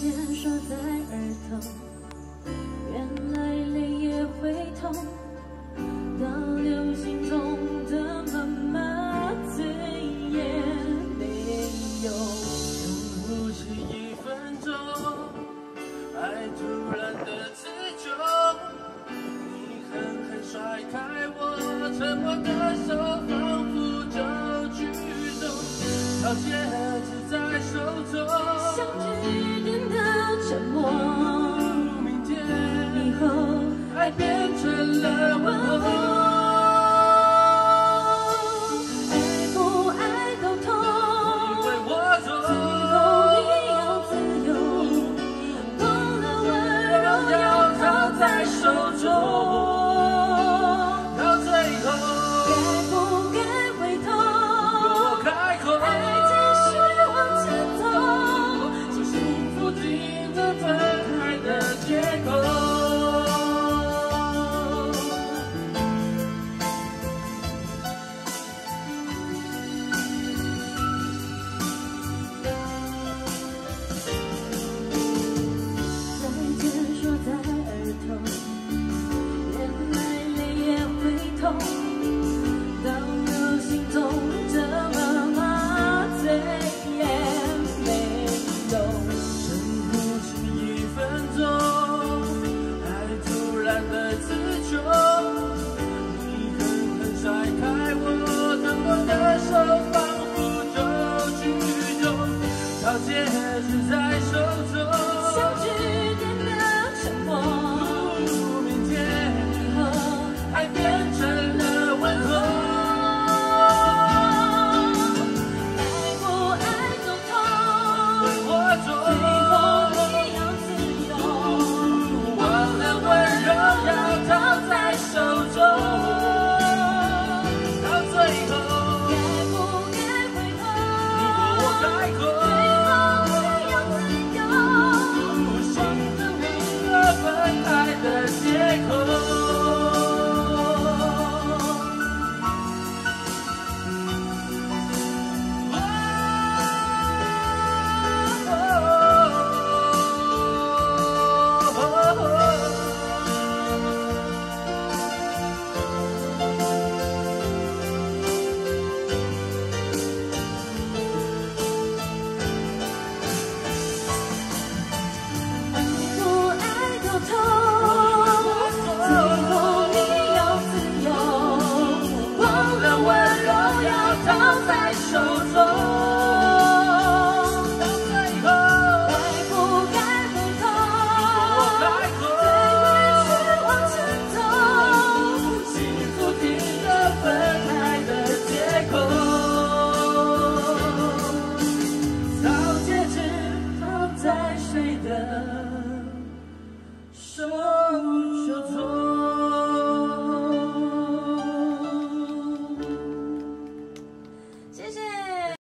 别说在耳头，原来泪也会痛。到流星中的妈妈嘴也没有。深呼吸一分钟，爱突然的刺痛。你狠狠甩开我，沉默的手仿佛就举动，草走，相聚的沉默。把戒指在手中。都藏在手中。